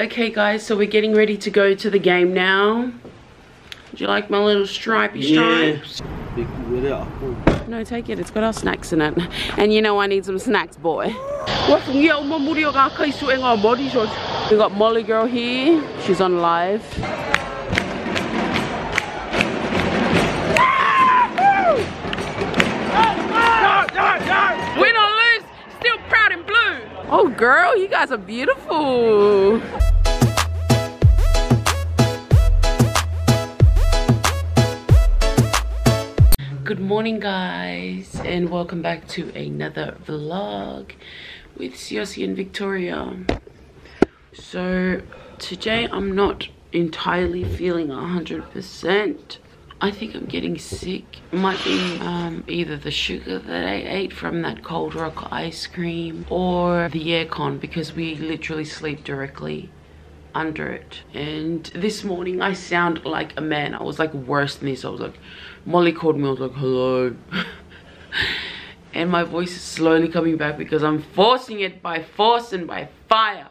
Okay guys, so we're getting ready to go to the game now. Do you like my little stripy stripes? No, take it. It's got our snacks in it. And you know I need some snacks, boy. We got Molly girl here. She's on live. Oh girl, you guys are beautiful. Good morning guys and welcome back to another vlog with Siaosi and Victoria. So today I'm not entirely feeling 100%. I think I'm getting sick. Might be um, either the sugar that I ate from that cold rock ice cream or the aircon because we literally sleep directly under it. And this morning I sound like a man. I was like worse than this. I was like, Molly called me. I was like, hello. and my voice is slowly coming back because I'm forcing it by force and by fire.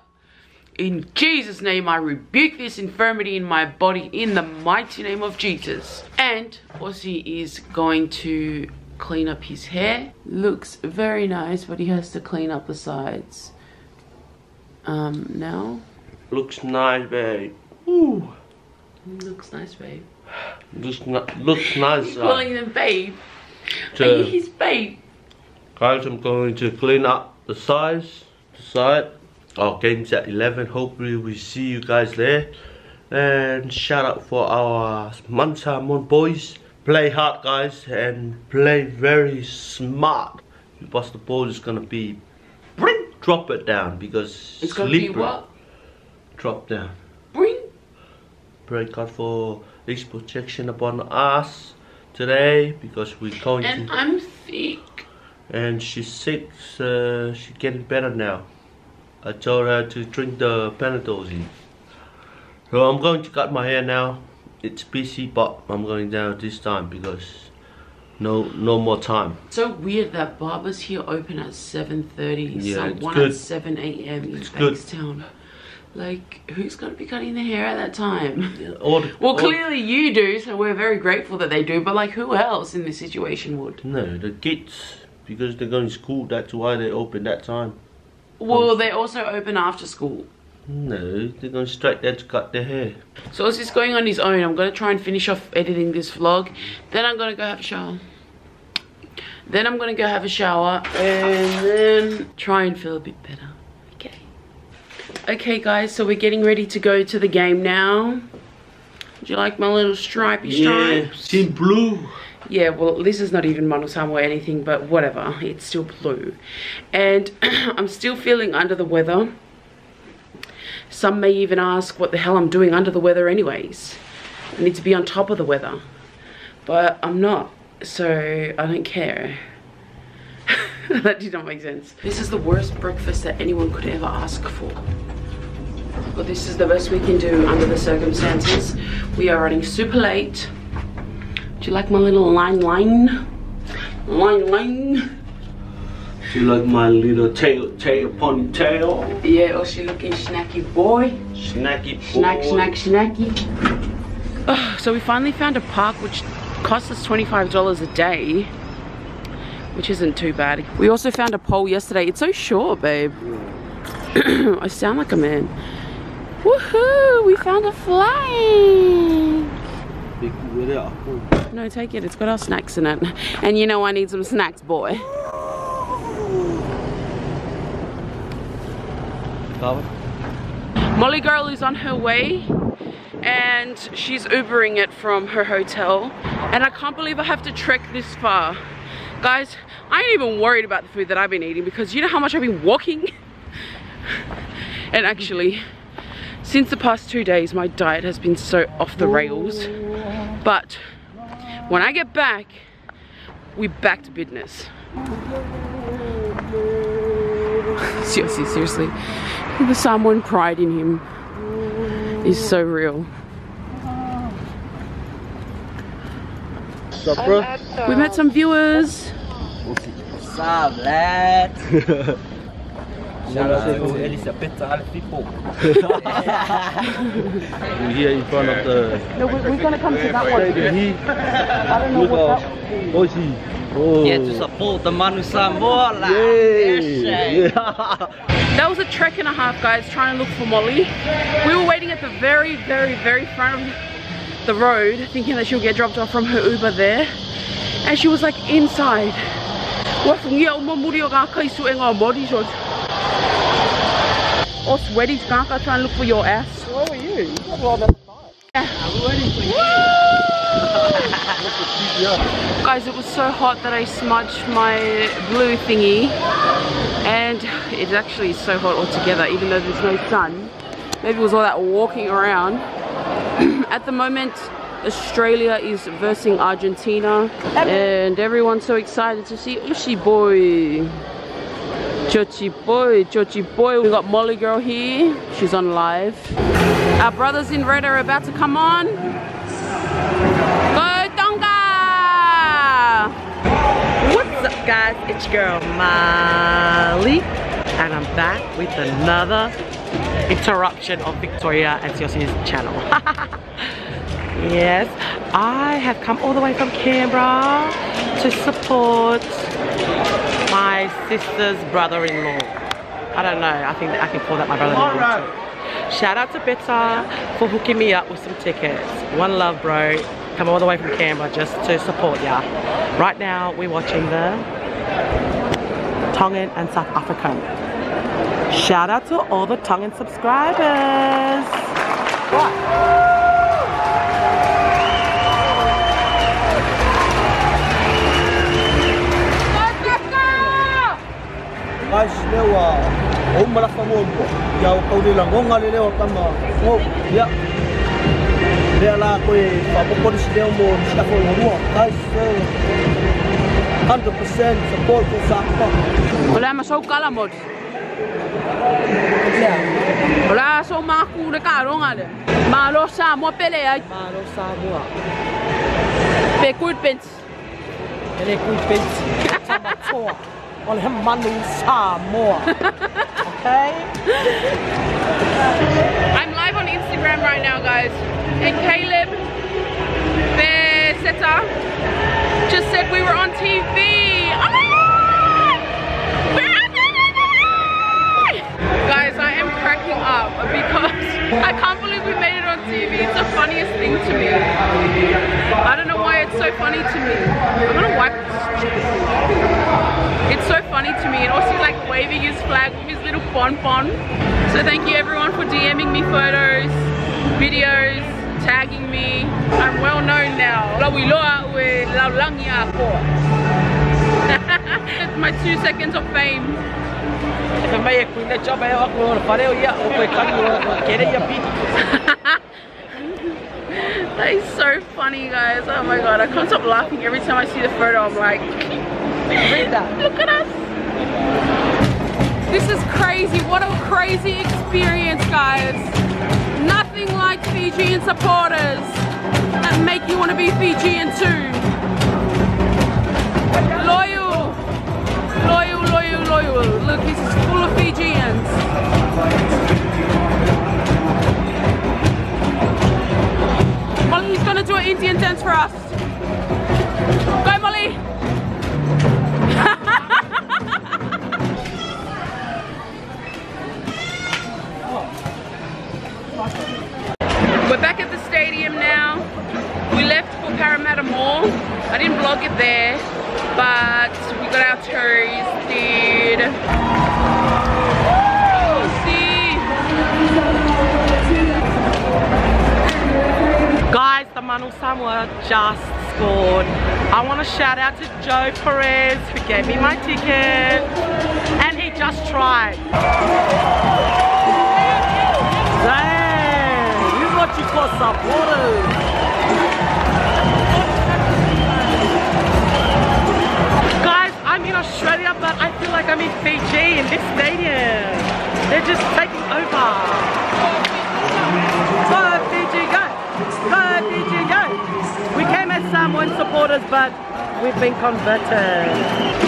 In Jesus' name, I rebuke this infirmity in my body in the mighty name of Jesus. And Aussie is going to clean up his hair. Looks very nice, but he has to clean up the sides. Um, now. Looks nice, babe. Ooh. Looks nice, babe. Looks, looks nice. He's calling them babe. Are you his babe? Guys, I'm going to clean up the sides, the side. Our game's at 11. Hopefully we see you guys there. And shout out for our Mansamon boys. Play hard, guys, and play very smart. Because the ball is gonna be bring drop it down because it's gonna be what? Drop down. Bring. Pray God for His protection upon us today because we're going and to. I'm sick. And she's sick. So she's getting better now. I told her to drink the Panadol. So I'm going to cut my hair now. It's busy, but I'm going down this time because no no more time. So weird that barbers here open at 7.30. Yeah, it's one good. at 7 a.m. in It's good. Like, who's going to be cutting their hair at that time? Yeah, the- Well, clearly you do, so we're very grateful that they do. But like, who else in this situation would? No, the kids because they're going to school. That's why they open that time. Well, they also open after school. No, they're going straight there to cut their hair. So it's just going on his own. I'm going to try and finish off editing this vlog. Then I'm going to go have a shower. Then I'm going to go have a shower. And then try and feel a bit better. Okay. Okay, guys. So we're getting ready to go to the game now. Do you like my little stripy stripes? Yeah, team blue. Yeah, well, this is not even monosam or anything, but whatever. It's still blue. And I'm still feeling under the weather. Some may even ask what the hell I'm doing under the weather anyways. I need to be on top of the weather. But I'm not, so I don't care. that did not make sense. This is the worst breakfast that anyone could ever ask for. But this is the best we can do under the circumstances. We are running super late. Do you like my little line line? Line line? You like my little tail, tail, ponytail? Yeah, oh she looking snacky boy. Snacky boy. Snack, snack, snacky. So we finally found a park which costs us $25 a day. Which isn't too bad. We also found a pole yesterday. It's so short, babe. I sound like a man. Woohoo! We found a flag! Big with it. No, take it. It's got our snacks in it. And you know I need some snacks, boy. Molly girl is on her way and she's Ubering it from her hotel. And I can't believe I have to trek this far. Guys, I ain't even worried about the food that I've been eating because you know how much I've been walking? and actually, since the past two days, my diet has been so off the rails. But when I get back, we back to business. seriously, seriously. The Samoan pride in him is so real. What's up, bro? We met some viewers. What's up, lad? Shout out to Elisapeta Alofipo. We're here in front of the No, we're, we're gonna come to that one. stadium. He I don't know look what out. that Oh, see. Oh. Yeah, to support the Manu Samoa lah. Yeah. That was a trek and a half, guys, trying to look for Molly. We were waiting at the very, very, very front of the road, thinking that she'll get dropped off from her Uber there. And she was like inside. Wafungia uma muri o ngā kaisu ngā shorts. Or sweaty skaka trying to look for your ass. Where were you? Guys, it was so hot that I smudged my blue thingy. And it's actually so hot altogether, even though there's no sun. Maybe it was all that walking around. At the moment, Australia is versing Argentina. And everyone's so excited to see Ushi Boy. Chochi Boy, Chochi Boy. We got Molly Girl here. She's on live. Our brothers in red are about to come on. Go Tonga! What's up guys, it's your girl Molly and I'm back with another interruption of Victoria and Siaosi's channel. yes, I have come all the way from Canberra to support my sister's brother-in-law. I don't know, I think I can call that my brother-in-law. Shout out to Beta for hooking me up with some tickets. One love bro, come all the way from Canberra just to support ya. Right now we're watching the Tongan and South African. Shout out to all the Tongan subscribers. Guys, kaisne wa om malak pangon po yaw kau nila ngong ngalilewa tama ngok ya dia la ko e papokon si deo mo sa ko ngwa kaisne 100% support ko sa ako wala masaw kalamod Yeah. So mga kure karong ale. Malo sa mo pele. Malo sa mo. Pe kuit Ole he manu Samoa. Okay? I'm live on Instagram right now, guys. And Caleb Beseta just said we were on TV. Oh ah! my God! We're on TV! Guys, I am cracking up because I can't believe we made it on TV. It's the funniest thing to me. I don't know it's so funny to me. I'm gonna wipe this. It's so funny to me and also like waving his flag with his little bonbon. So thank you everyone for DMing me photos, videos, tagging me. I'm well known now. Lawiloa with Laulangi ako. It's my two seconds of fame. If may o ko whare o ia That is so funny guys. Oh my god, I can't stop laughing every time I see the photo. I'm like, Read that. Look at us. This is crazy. What a crazy experience, guys. Nothing like Fijian supporters that make you want to be Fijian too. Loyal. Loyal, loyal, loyal. Look, this is full of Fijians. Do an Indian dance for us. Go, Molly. We're back at the stadium now. We left for Parramatta Mall. I didn't vlog it there, but we got our tours, Manu just scored. I want to shout out to Joe Perez who gave me my ticket. And he just tried. Dang, this is what you call supporters. Guys, I'm in Australia, but I feel like I'm in Fiji in this stadium. They're just taking over. Go Samoan supporters, but we've been converted.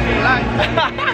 Guys,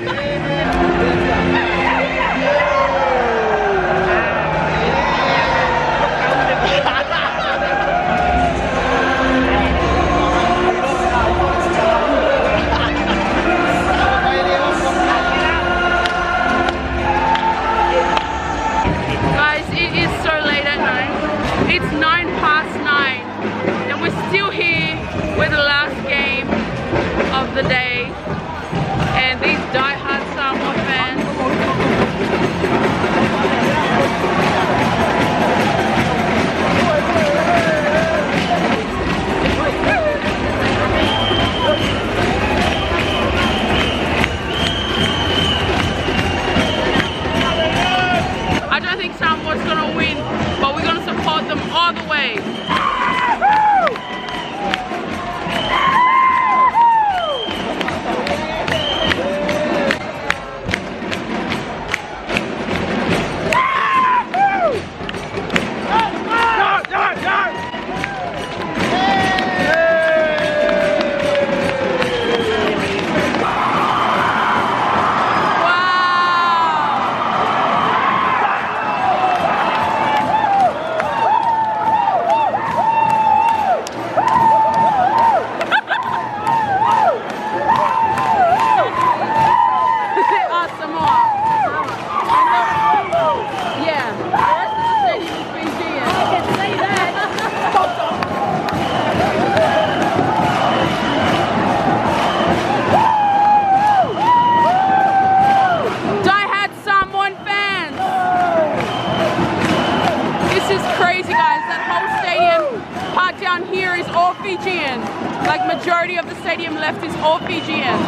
all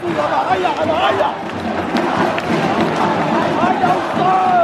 Fijian. Go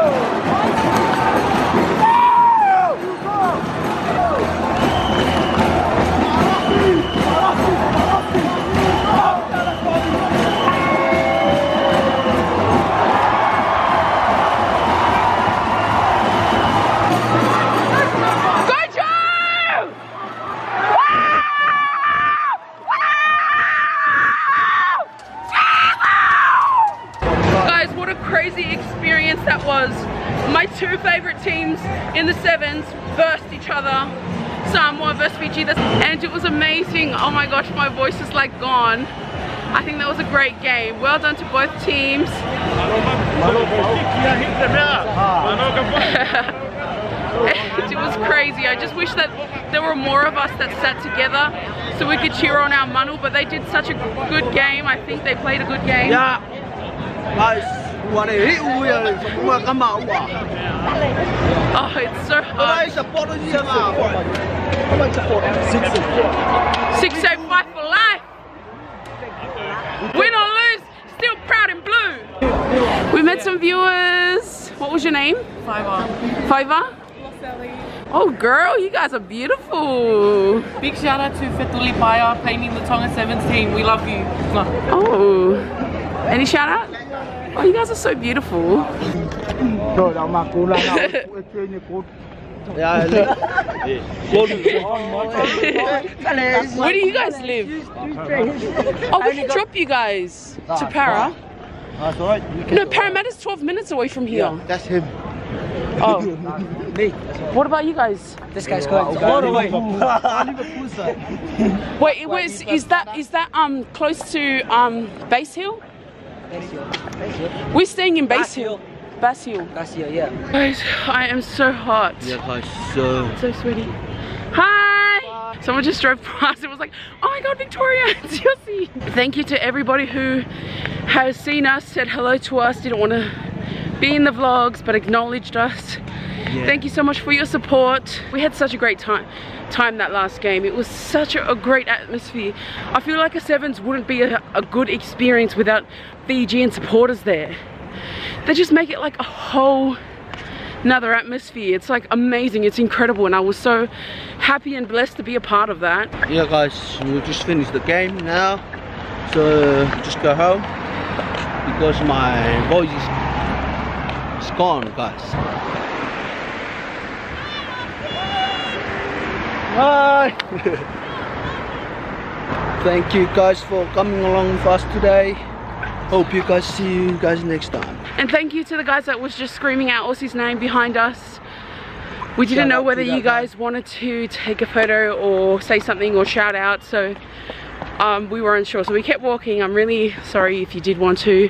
Oh my gosh, my voice is like gone. I think that was a great game. Well done to both teams. it was crazy. I just wish that there were more of us that sat together so we could cheer on our Manu, but they did such a good game. I think they played a good game. Ya. Guys, wale hiu ya semua kama ua. Oh, it's so hard. Support dia mah. Kau support. Six. 605 for life. Win or lose, still proud and blue. We met some viewers. What was your name? Fiverr. Fiverr? Oh girl, you guys are beautiful. Big shout out to Fetuli Paya, painting the Tonga 17. We love you. Oh. Any shout out? Oh, you guys are so beautiful. Rồi đâu mà cô là nào chơi như cô. Ya. Where do you guys live? Oh, we can drop you guys to Para. That's right. No, Parramatta's 12 minutes away from here. That's him. Oh, Me. what about you guys? This guy's going to go to Liverpool side. Wait, wait, is that is that um close to um Bass Hill? We're staying in Bass Hill. That's here, yeah. Guys, I am so hot. Yeah, guys, so So sweaty. Hi! Someone just drove past. It was like, oh my god, Victoria, it's Yossi. Thank you to everybody who has seen us, said hello to us, didn't want to be in the vlogs, but acknowledged us. Thank you so much for your support. We had such a great time time that last game. It was such a, a great atmosphere. I feel like a Sevens wouldn't be a, a good experience without Fijian supporters there. They just make it like a whole another atmosphere. It's like amazing, it's incredible and I was so happy and blessed to be a part of that. Yeah guys, we just finished the game now. So just go home because my voice is, gone guys. Bye! Thank you guys for coming along with us today. Hope you guys see you guys next time. And thank you to the guys that was just screaming out Aussie's name behind us. We didn't Shout know whether you guys wanted to take a photo or say something or shout out, so um, we were unsure. So we kept walking. I'm really sorry if you did want to.